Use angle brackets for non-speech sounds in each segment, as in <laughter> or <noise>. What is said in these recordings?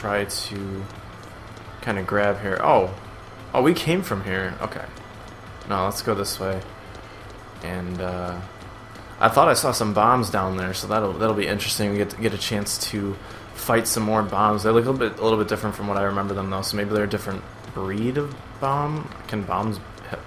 try to kind of grab here. Oh, oh, we came from here. Okay. No, let's go this way. And uh, I thought I saw some bombs down there, so that'll that'll be interesting. We get get a chance to fight some more bombs. They look a little bit a little bit different from what I remember them though. So maybe they're a different breed of bomb. Can bombs?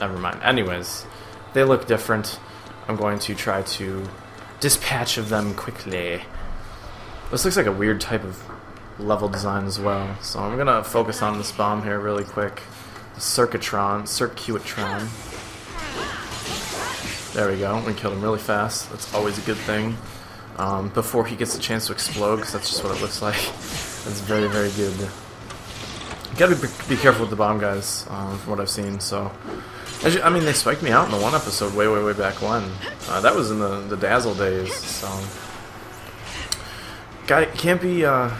Never mind. Anyways, they look different. I'm going to try to dispatch of them quickly. This looks like a weird type of level design as well. So I'm gonna focus on this bomb here really quick. Circuitron, Circuitron. There we go. We killed him really fast. That's always a good thing. Um, before he gets a chance to explode, because that's just what it looks <laughs> like. That's very, very good. You gotta be, be careful with the bomb guys, um, from what I've seen. So, you, I mean, they spiked me out in the one episode way, way, way back when. Uh, that was in the, the Dazzle days. So, got can't be uh,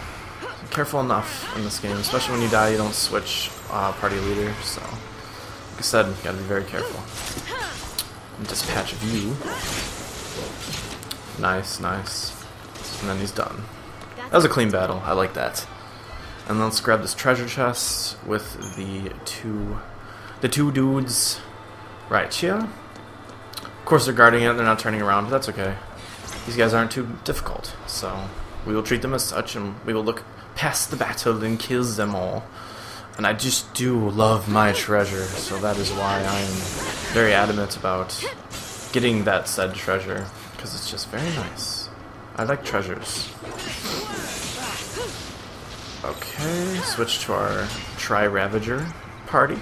careful enough in this game, especially when you die. You don't switch uh, party leader. So, like I said, you gotta be very careful. Dispatch of you. Nice, nice. And then he's done. That was a clean battle. I like that. And let's grab this treasure chest with the two, the two dudes right here. Of course, they're guarding it. They're not turning around, but that's okay. These guys aren't too difficult, so we will treat them as such, and we will look past the battle and kills them all. And I just do love my treasure, so that is why I am very adamant about getting that said treasure, because it's just very nice. I like treasures. Okay, switch to our Tri-Ravager party.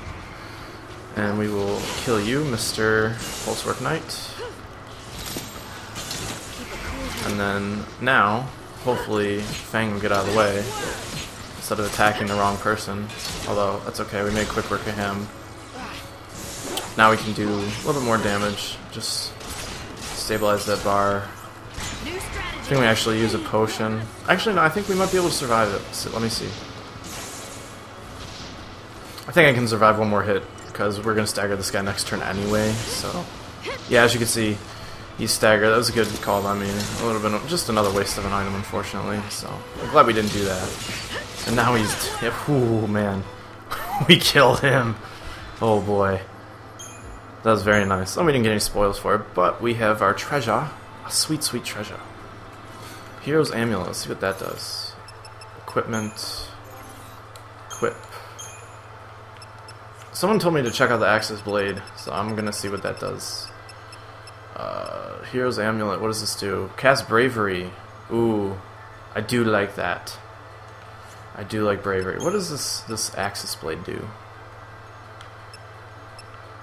And we will kill you, Mr. Pulsework Knight. And then, now, hopefully, Fang will get out of the way instead of attacking the wrong person. Although, that's okay, we made quick work of him. Now we can do a little bit more damage. Just stabilize that bar. I think we actually use a potion. Actually, no, I think we might be able to survive it. So, let me see. I think I can survive one more hit, because we're going to stagger this guy next turn anyway, so... Yeah, as you can see, he's staggered. That was a good call by me. A little bit, just another waste of an item, unfortunately, so... I'm glad we didn't do that. And now he's... Yep, ooh, man. <laughs> we killed him. Oh, boy. That was very nice. Oh, we didn't get any spoils for it, but we have our treasure. A sweet, sweet treasure. Hero's Amulet. Let's see what that does. Equipment. Equip. Someone told me to check out the Axis Blade, so I'm gonna see what that does. Uh, Hero's Amulet. What does this do? Cast Bravery. Ooh, I do like that. I do like Bravery. What does this this Axis Blade do?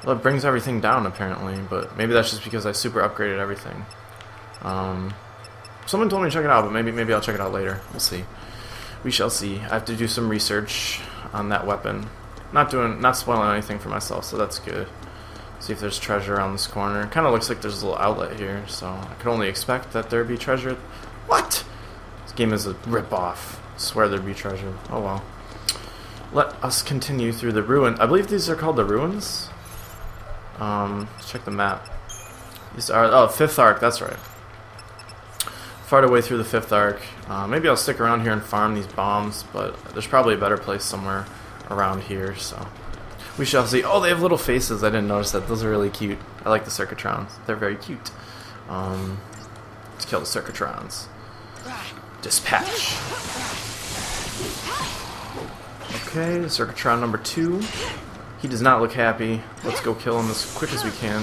Well, it brings everything down apparently, but maybe that's just because I super upgraded everything. Um, someone told me to check it out, but maybe maybe I'll check it out later. We'll see. We shall see. I have to do some research on that weapon. Not doing, not spoiling anything for myself, so that's good. See if there's treasure around this corner. Kind of looks like there's a little outlet here, so I could only expect that there'd be treasure. What? This game is a rip-off. Swear there'd be treasure. Oh well. Let us continue through the ruin. I believe these are called the ruins. Um, let's check the map. These are oh Fifth Ark. That's right. Far away through the Fifth Ark. Uh, maybe I'll stick around here and farm these bombs, but there's probably a better place somewhere around here, so we shall see. Oh, they have little faces. I didn't notice that. Those are really cute. I like the Circuitrons. They're very cute. Um, let's kill the Circuitrons. Dispatch. Okay, Circuitron number two. He does not look happy. Let's go kill him as quick as we can.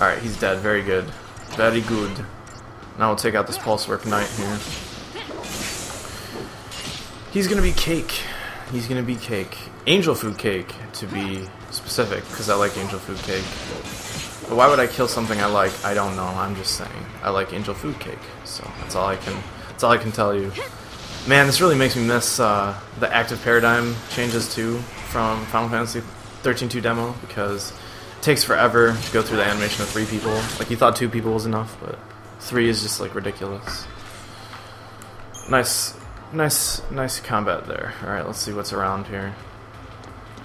Alright, he's dead. Very good. Very good. Now we'll take out this Pulsework Knight here. He's gonna be cake. He's gonna be cake. Angel food cake, to be specific, because I like angel food cake. But why would I kill something I like? I don't know. I'm just saying. I like angel food cake, so that's all I can. That's all I can tell you. Man, this really makes me miss uh, the active paradigm changes too from Final Fantasy 13-2 demo because it takes forever to go through the animation of three people. Like you thought two people was enough, but three is just like ridiculous. Nice Nice, nice combat there. Alright, let's see what's around here.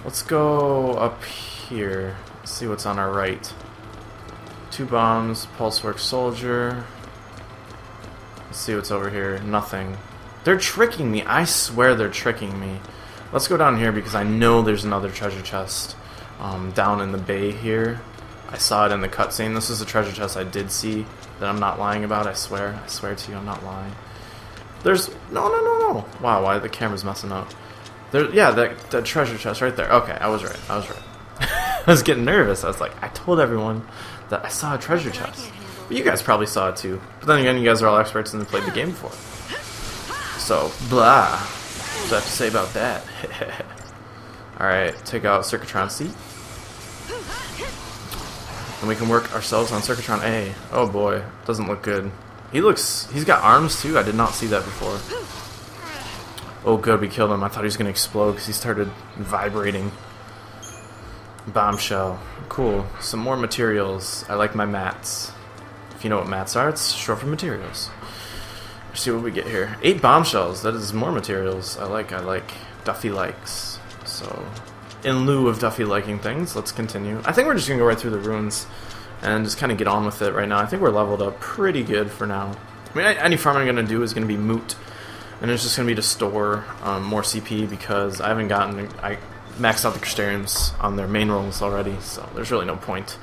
Let's go up here. see what's on our right. Two bombs, Pulsework Soldier. Let's see what's over here. Nothing. They're tricking me. I swear they're tricking me. Let's go down here because I know there's another treasure chest um, down in the bay here. I saw it in the cutscene. This is a treasure chest I did see that I'm not lying about. I swear. I swear to you, I'm not lying. There's no, no, no, no. Wow, why the camera's messing up? There, yeah, that that treasure chest right there. Okay, I was right. I was right. <laughs> I was getting nervous. I was like, I told everyone that I saw a treasure chest. But you guys probably saw it too. But then again, you guys are all experts and played the game before. So, blah. What do I have to say about that? <laughs> Alright, take out Circuitron C. And we can work ourselves on Circuitron A. Oh boy, doesn't look good. He looks... He's got arms too? I did not see that before. Oh good, we killed him. I thought he was going to explode because he started vibrating. Bombshell. Cool. Some more materials. I like my mats. If you know what mats are, it's short for materials. Let's see what we get here. Eight bombshells. That is more materials. I like, I like. Duffy likes. So, in lieu of Duffy liking things, let's continue. I think we're just going to go right through the ruins and just kind of get on with it right now. I think we're leveled up pretty good for now. I mean, any farm I'm going to do is going to be moot. And it's just going to be to store um, more CP because I haven't gotten... I maxed out the Crystariums on their main rolls already, so there's really no point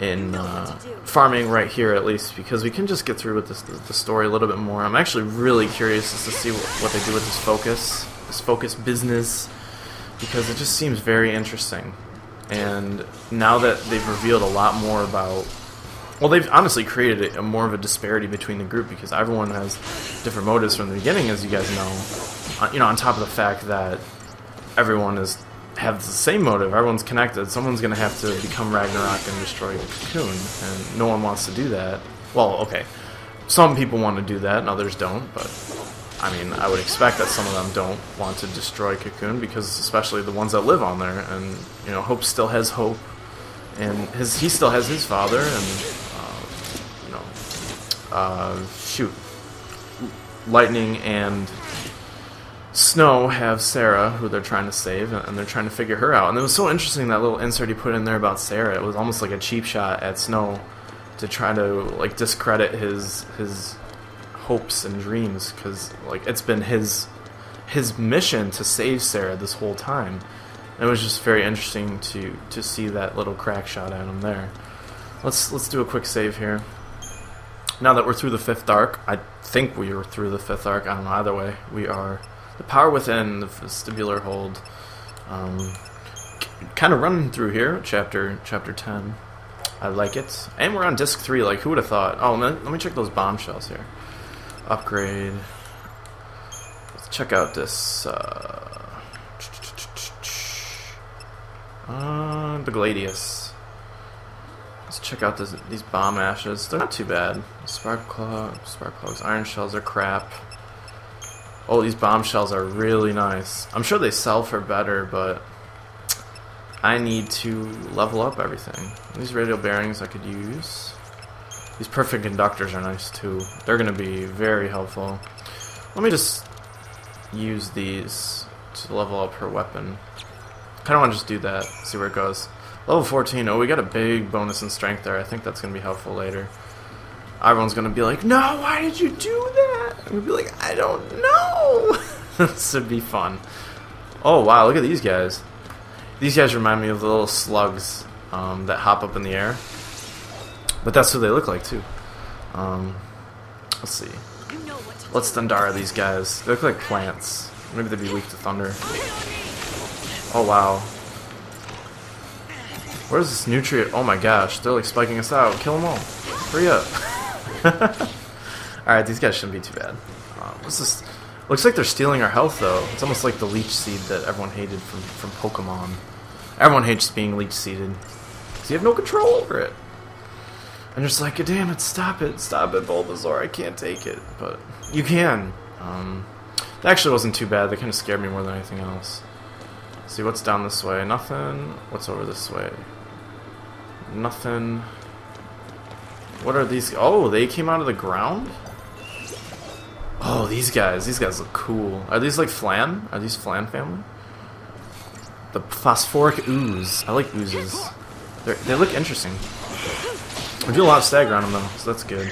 in uh, farming right here at least because we can just get through with this, the, story a little bit more. I'm actually really curious as to see what, what they do with this focus, this focus business, because it just seems very interesting. And now that they've revealed a lot more about well, they've honestly created a, more of a disparity between the group because everyone has different motives from the beginning, as you guys know. Uh, you know, on top of the fact that everyone is have the same motive. Everyone's connected. Someone's going to have to become Ragnarok and destroy cocoon, and no one wants to do that. Well, okay, some people want to do that, and others don't. But I mean, I would expect that some of them don't want to destroy cocoon because, especially the ones that live on there, and you know, Hope still has hope, and his he still has his father, and know, uh, shoot, lightning and Snow have Serah, who they're trying to save, and they're trying to figure her out. And it was so interesting that little insert he put in there about Serah. It was almost like a cheap shot at Snow to try to like discredit his his hopes and dreams because like it's been his his mission to save Serah this whole time. And it was just very interesting to to see that little crack shot at him there. Let's let's do a quick save here. Now that we're through the Fifth Ark, I think we are through the Fifth Ark. I don't know. Either way, we are the power within the vestibular hold. Um, kind of running through here, chapter chapter ten. I like it, and we're on disc three. Like, who would have thought? Oh, let, me check those bombshells here. Upgrade. Let's check out this. Uh, <tsk> uh, the Gladius. Check out this, these bomb ashes. They're not too bad. Spark claw, spark claws, iron shells are crap. Oh, these bombshells are really nice. I'm sure they sell for better, but I need to level up everything. These radial bearings I could use. These perfect conductors are nice too. They're going to be very helpful. Let me just use these to level up her weapon. kind of want to just do that, see where it goes. Level 14, oh we got a big bonus in strength there. I think that's going to be helpful later everyone's gonna be like, "No, why did you do that?" I'm gonna be like, "I don't know." <laughs> this would be fun. Oh wow, look at these guys. These guys remind me of the little slugs um, that hop up in the air. But that's who they look like too. Um, let's see. Let's Thundara these guys. They look like plants. Maybe they'd be weak to thunder. Oh wow. Where's this nutrient? Oh my gosh, they're like spiking us out. Kill them all. Hurry up. <laughs> Alright, these guys shouldn't be too bad. Um, what's this? Looks like they're stealing our health, though. It's almost like the leech seed that everyone hated from, from Pokemon. Everyone hates being leech seeded. Because you have no control over it. And just like, damn it, stop it, stop it, Bulbasaur, I can't take it. But you can. Um, that actually wasn't too bad. They kind of scared me more than anything else. See, what's down this way? Nothing. What's over this way? Nothing. What are these? Oh, they came out of the ground? Oh, these guys. These guys look cool. Are these like Flan? Are these Flan family? The phosphoric ooze. I like oozes. They're, they look interesting. We do a lot of stagger on them though, so that's good.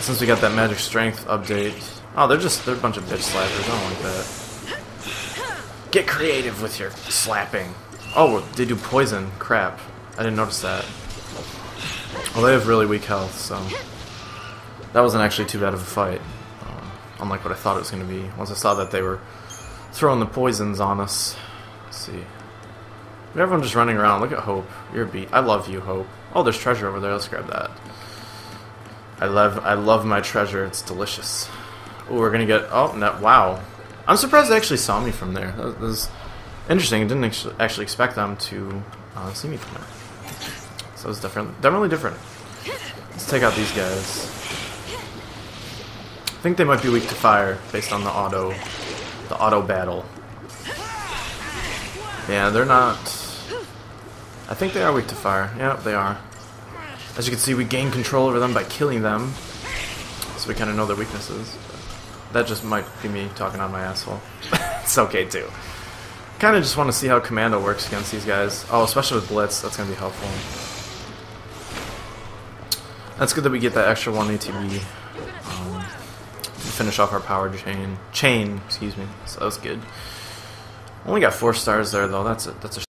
Since we got that magic strength update, Oh, they're just, they're a bunch of bitch slappers. I don't like that. Get creative with your slapping. Oh, they do poison. Crap. I didn't notice that. Well, they have really weak health, so... That wasn't actually too bad of a fight. Um, unlike what I thought it was going to be. Once I saw that they were throwing the poisons on us. Let's see. Everyone just running around. Look at Hope. You're beat. I love you, Hope. Oh, there's treasure over there. Let's grab that. I love I love my treasure. It's delicious. Oh, we're gonna get... Oh, no, wow. I'm surprised they actually saw me from there. That was interesting. I didn't actually expect them to uh, see me from there. So it's different. Definitely different. Let's take out these guys. I think they might be weak to fire based on the auto, the auto battle. Yeah, they're not. I think they are weak to fire. Yeah, they are. As you can see, we gain control over them by killing them, so we kind of know their weaknesses. That just might be me talking on my asshole. <laughs> it's okay too. Kind of just want to see how Commando works against these guys. Oh, especially with Blitz, that's going to be helpful. That's good that we get that extra 1 ATB um, finish off our power chain. Chain, excuse me. So that was good. Only got four stars there though. That's a, that's a